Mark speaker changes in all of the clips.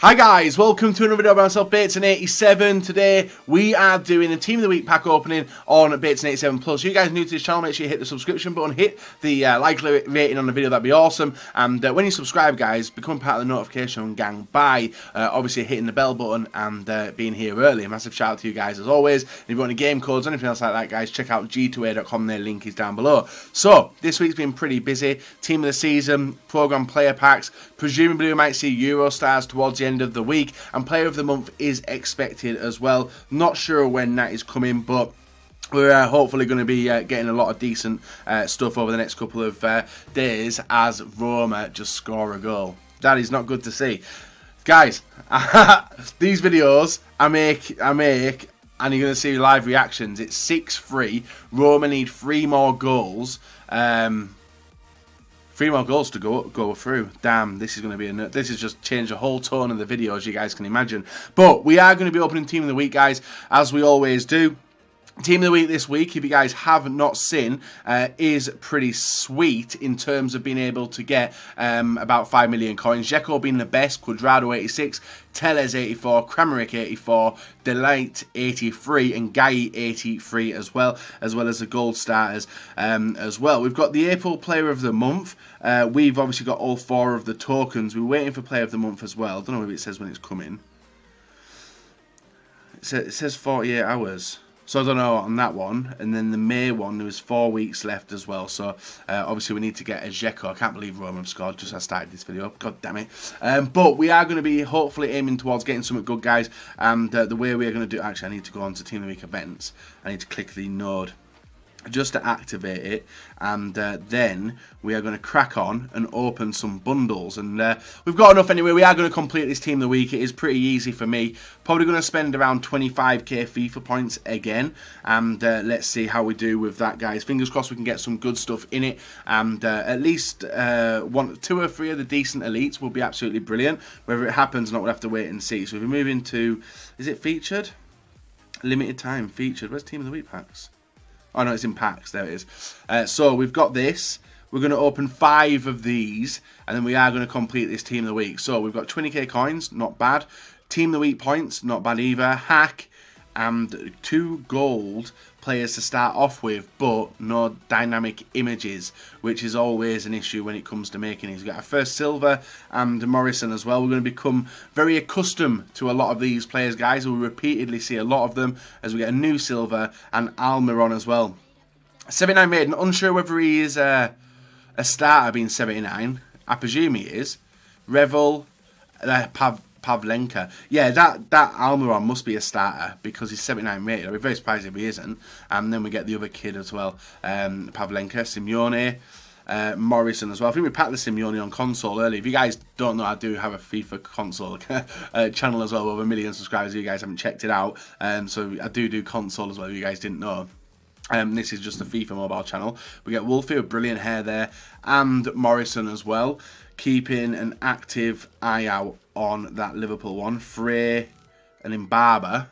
Speaker 1: Hi guys, welcome to another video about myself, Bateson87. Today we are doing a Team of the Week pack opening on Bateson87 Plus. You guys new to this channel, make sure you hit the subscription button, hit the uh, like rating on the video, that'd be awesome. And uh, when you subscribe guys, become part of the notification gang by uh, obviously hitting the bell button and uh, being here early. A massive shout out to you guys as always. And if you want any game codes, or anything else like that guys, check out g2a.com, their link is down below. So, this week's been pretty busy. Team of the season, program player packs. Presumably we might see Eurostars towards the end of the week, and Player of the Month is expected as well. Not sure when that is coming, but we're uh, hopefully going to be uh, getting a lot of decent uh, stuff over the next couple of uh, days as Roma just score a goal. That is not good to see. Guys, these videos I make, I make, and you're going to see live reactions. It's 6-3. Roma need three more goals. Um, Three more goals to go go through. Damn, this is going to be a this has just changed the whole tone of the video as you guys can imagine. But we are going to be opening team of the week, guys, as we always do. Team of the week this week, if you guys have not seen, uh, is pretty sweet in terms of being able to get um, about 5 million coins. Dzeko being the best, Cuadrado 86, Telles 84, Kramaric 84, De Ligt 83, and Gueye 83 as well, as well as the gold starters um, as well. We've got the April Player of the Month. Uh, we've obviously got all four of the tokens. We're waiting for Player of the Month as well. I don't know if it says when it's coming. It says 48 hours. So I don't know on that one. And then the May one, there was four weeks left as well. So uh, obviously we need to get a Dzeko. I can't believe Roman scored just as I started this video. God damn it. Um, but we are going to be hopefully aiming towards getting something good, guys. And uh, the way we are going to do... Actually, I need to go on to Team of the Week events. I need to click the node just to activate it and uh, then we are going to crack on and open some bundles. And uh, we've got enough anyway. We are going to complete this team of the week. It is pretty easy for me. Probably going to spend around 25k FIFA points again and uh, let's see how we do with that guys. Fingers crossed we can get some good stuff in it and uh, at least uh, one two or three of the decent elites will be absolutely brilliant. Whether it happens or not we'll have to wait and see. So if we move into is it featured? Limited time featured. Where's team of the week packs Oh no, it's in packs. There it is. Uh, so we've got this. We're going to open five of these, and then we are going to complete this team of the week. So we've got 20k coins, not bad. Team of the week points, not bad either. Hack, and two gold players to start off with, but no dynamic images, which is always an issue when it comes to making. We've got our first silver and Morrison as well. We're going to become very accustomed to a lot of these players, guys. We'll repeatedly see a lot of them as we get a new silver and Almiron as well. 79 Maiden, unsure whether he is a, a starter being 79. I presume he is. Revel, uh, Pav Pavlenka. Yeah, that that Almiron must be a starter because he's 79 rated. I'd be very surprised if he isn't. And then we get the other kid as well, um, Pavlenka, Simeone. Uh, Morrison as well. I think we packed the Simeone on console earlier. If you guys don't know, I do have a FIFA console uh, channel as well, over a million subscribers. If you guys haven't checked it out, um, so I do do console as well. If you guys didn't know. Um, this is just the FIFA mobile channel. We get Wolfie with brilliant hair there, and Morrison as well, keeping an active eye out on that Liverpool one. Frey and Mbarba.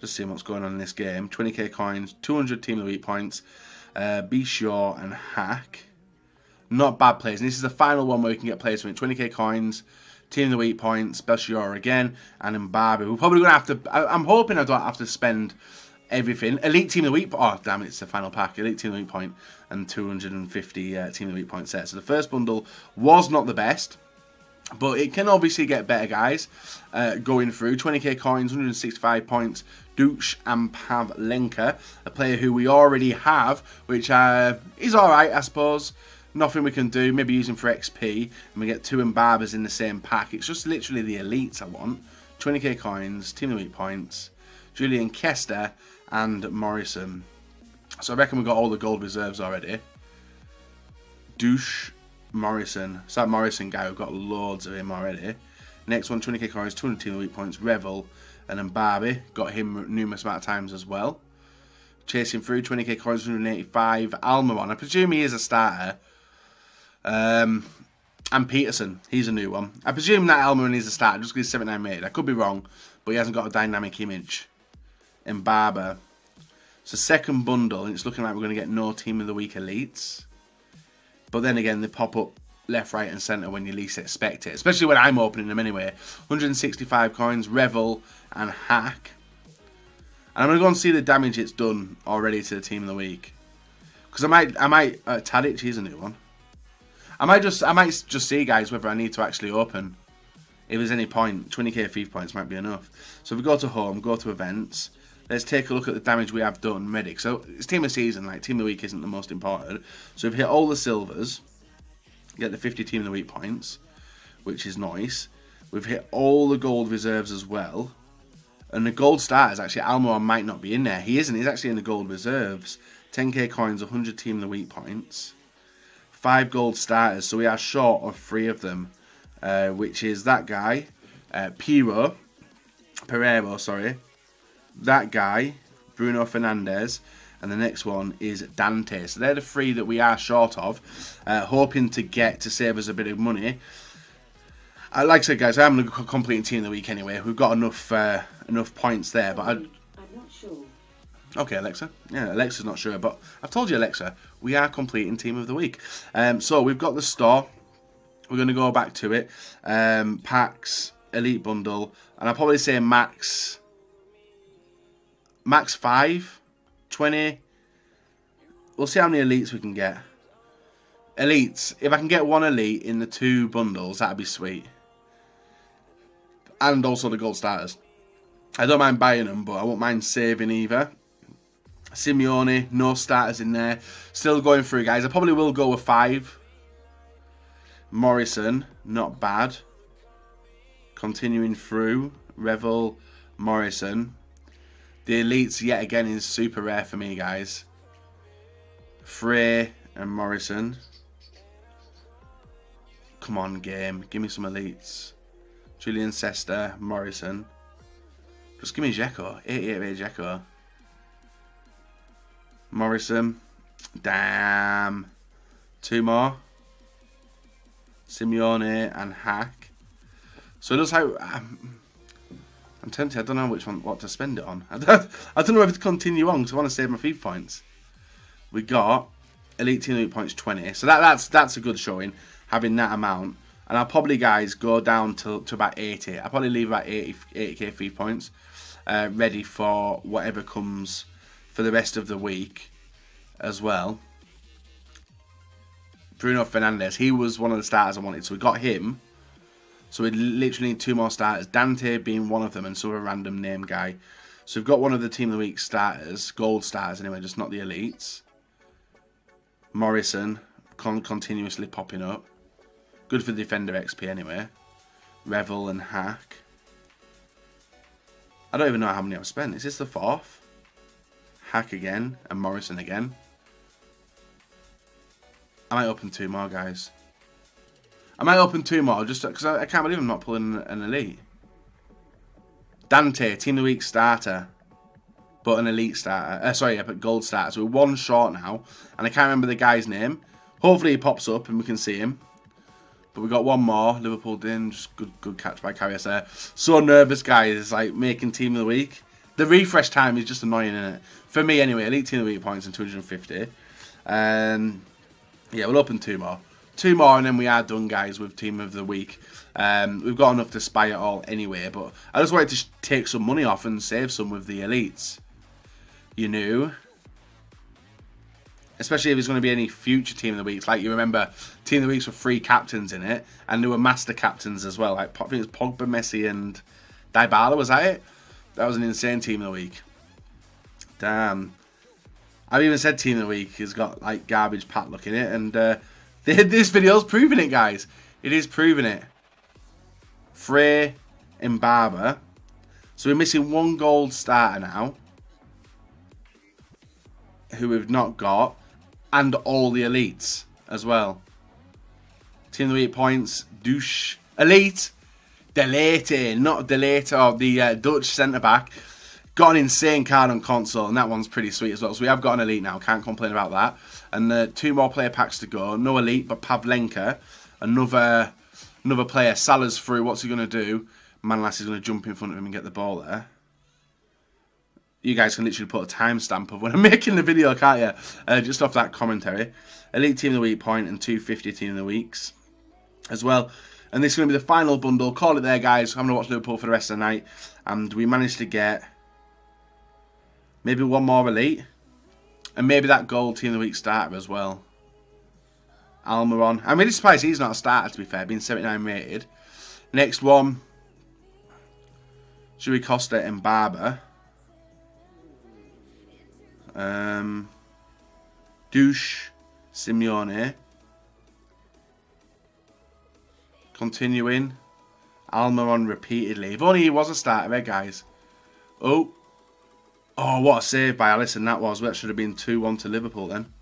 Speaker 1: Just seeing what's going on in this game. 20k coins, 200 team of the week points. Uh, Be Sure and Hack. Not bad players. And this is the final one where we can get players from it. 20k coins, team of the week points, Belchior again, and Mbarba. We're probably going to have to... I, I'm hoping I don't have to spend everything. Elite Team of the Week. Oh, damn it, it's the final pack. Elite Team of the Week point and 250 uh, Team of the Week point set. So the first bundle was not the best. But it can obviously get better, guys. Uh, going through 20k coins, 165 points. Duch and Pavlenka, a player who we already have, which uh, is alright, I suppose. Nothing we can do, maybe using for XP, and we get two Mbabas in the same pack. It's just literally the elites I want. 20k coins, team of the week points, Julian Kester, and Morrison. So I reckon we've got all the gold reserves already. Douche Morrison. So that Morrison guy, we've got loads of him already. Next one, 20k coins, 200 team week points, Revel, and then Barbie. Got him numerous amount of times as well. Chasing through, 20k coins, 185. Almiron, I presume he is a starter. Um, and Peterson, he's a new one. I presume that Almiron is a starter just because he's 79 made. I could be wrong, but he hasn't got a dynamic image. And Barber. So second bundle, and it's looking like we're going to get no Team of the Week elites. But then again, they pop up left, right, and centre when you least expect it. Especially when I'm opening them anyway. 165 coins, Revel, and Hack. And I'm going to go and see the damage it's done already to the team of the week. Because I might, I might, uh, Tadic, he's a new one. I might just, I might just see, guys, whether I need to actually open. If there's any point, 20k FIFA points might be enough. So if we go to home, go to events, let's take a look at the damage we have done, medic. So it's team of season, like team of the week isn't the most important. So we've hit all the silvers, get the 50 team of the week points, which is nice. We've hit all the gold reserves as well. And the gold starters, actually, Almiron might not be in there. He isn't. He's actually in the gold reserves. 10k coins, 100 team of the week points. Five gold starters. So we are short of three of them. Uh, which is that guy, uh, Piro, Pereiro, sorry. That guy, Bruno Fernandes. And the next one is Dante. So they're the three that we are short of. Uh, hoping to get to save us a bit of money. Uh, like I said, guys, I'm going to complete team of the week anyway. We've got enough uh, enough points there, but I. I'm not sure. Okay, Alexa. Yeah, Alexa's not sure, but I've told you, Alexa, we are completing team of the week. Um, so we've got the store. We're going to go back to it. Um, packs, elite bundle, and I'll probably say max. Max five, 20. We'll see how many elites we can get. Elites. If I can get one elite in the two bundles, that'd be sweet. And also the gold starters. I don't mind buying them, but I won't mind saving either. Simeone, no starters in there. Still going through, guys. I probably will go with five. Morrison, not bad. Continuing through. Revel, Morrison. The elites, yet again, is super rare for me, guys. Frey and Morrison. Come on, game. Give me some elites. Julian Cester, Morrison. Just give me Dzeko. 88 Dzeko. Morrison. Damn. Two more. Simeone and Hack. So it looks like um, I'm tempted. I don't know which one, what to spend it on. I don't, I don't know whether to continue on because I want to save my FIFA points. We got elite team elite points 20, so that that's that's a good showing having that amount. And I'll probably guys go down to, to about 80. I'll probably leave about 80 80k FIFA points uh, ready for whatever comes for the rest of the week as well. Bruno Fernandes, he was one of the starters I wanted, so we got him. So we literally need two more starters, Dante being one of them, and so a random name guy. So we've got one of the Team of the Week starters, gold starters anyway, just not the elites. Morrison, con continuously popping up. Good for Defender XP anyway. Revel and Hack. I don't even know how many I've spent. Is this the fourth? Hack again and Morrison again. I might open two more, guys. I might open two more just because I, I, can't believe I'm not pulling an elite. Dante, Team of the Week starter, but an elite starter. Uh, sorry, yeah, but gold starter. So we're one short now, and I can't remember the guy's name. Hopefully he pops up and we can see him. But we got one more. Liverpool in. Just good good catch by Karius there. So nervous, guys. Like making team of the week. The refresh time is just annoying, isn't it? For me, anyway. Elite team of the week points and 250. Um, yeah, we'll open two more. Two more, and then we are done, guys, with team of the week. Um, we've got enough to spy it all anyway, but I just wanted to take some money off and save some with the elites. You know especially if there's going to be any future team of the weeks. Like you remember, team of the weeks were three captains in it, and there were master captains as well. Like I think it was Pogba, Messi, and Dybala. Was that it? That was an insane team of the week. Damn. I've even said team of the week has got like garbage pat look in it, and uh, this video's proving it, guys. It is proving it. Frey and Barber. So we're missing one gold starter now. Who we've not got and all the elites as well. Team of the week points, douche, elite, Delete, not Delete, or the uh, Dutch centre back. Got an insane card on console, and that one's pretty sweet as well. So we have got an elite now, can't complain about that. And uh, two more player packs to go. No elite, but Pavlenka, another another player. Salah's through. What's he going to do? Manolas is going to jump in front of him and get the ball there you guys can literally put a timestamp of when I'm making the video, can't you? Uh, just off that commentary. Elite Team of the Week point and 250 Team of the Weeks. as well. And this is going to be the final bundle. Call it there, guys. I'm going to watch Liverpool for the rest of the night. And we managed to get maybe one more elite. And maybe that gold team of the week starter as well. Almiron. I'm really surprised he's not a starter, to be fair, being 79 rated. Next one. Rui Costa and Barber. Um, Douche, Simeone. Continuing. Almiron repeatedly. If only he was a starter, eh, guys? Oh. Oh, what a save by Alisson that was. That should have been 2-1 to Liverpool then.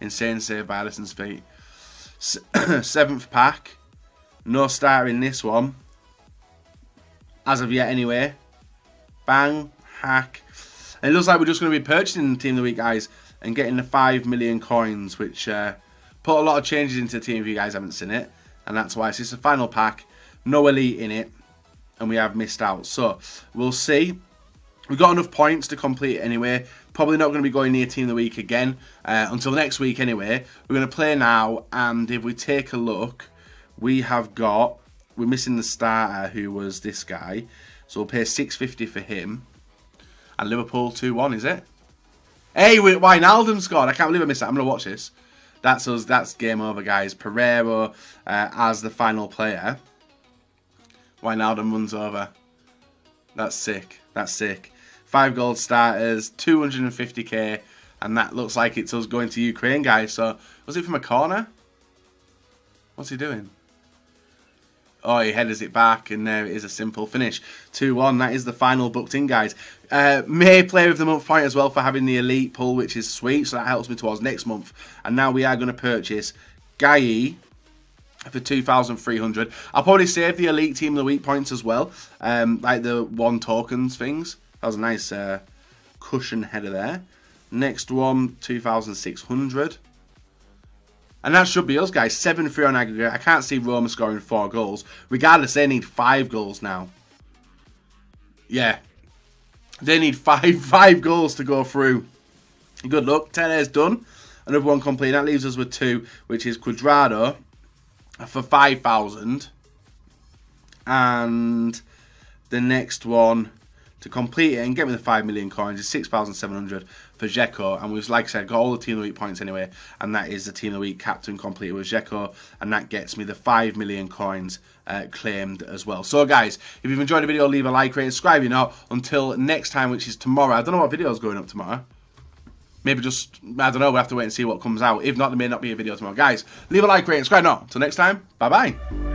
Speaker 1: Insane save by Alisson's feet. Seventh pack. No star in this one. As of yet, anyway. Bang. Hack. And it looks like we're just going to be purchasing the Team of the Week, guys. And getting the 5 million coins, which uh, put a lot of changes into the team if you guys haven't seen it. And that's why. So it's a final pack. No elite in it. And we have missed out. So, we'll see. We've got enough points to complete anyway. Probably not going to be going near Team of the Week again uh, until next week anyway. We're going to play now, and if we take a look, we have got... We're missing the starter, who was this guy. So we'll pay 650 for him. And Liverpool 2-1, is it? Hey, Wijnaldum scored. I can't believe I missed that. I'm going to watch this. That's us. That's game over, guys. Pereira uh, as the final player. Wijnaldum runs over. That's sick. That's sick. Five gold starters, 250k, and that looks like it's us going to Ukraine, guys. So, was it from a corner? What's he doing? Oh, he headers it back, and there it is a simple finish. 2-1, that is the final booked in, guys. Uh, May play with the month point as well for having the elite pull, which is sweet, so that helps me towards next month. And now we are going to purchase Gueye for 2,300. I'll probably save the elite team of the week points as well, um, like the one tokens things. That was a nice uh, cushion header there. Next one, 2,600. And that should be us, guys. 7-3 on aggregate. I can't see Roma scoring 4 goals. Regardless, they need 5 goals now. Yeah. They need 5 five goals to go through. Good luck. Tene's done. Another one complete. That leaves us with 2, which is Cuadrado for 5,000. And the next one to complete it and get me the 5 million coins is 6,700 for Dzeko. And we've, like I said, got all the Team of the Week points anyway. And that is the Team of the Week captain completed with Dzeko. And that gets me the 5 million coins uh, claimed as well. So, guys, if you've enjoyed the video, leave a like, rate, subscribe, you know. Until next time, which is tomorrow. I don't know what video is going up tomorrow. Maybe just, I don't know, we'll have to wait and see what comes out. If not, there may not be a video tomorrow. Guys, leave a like, rate, subscribe. No, until next time, bye-bye.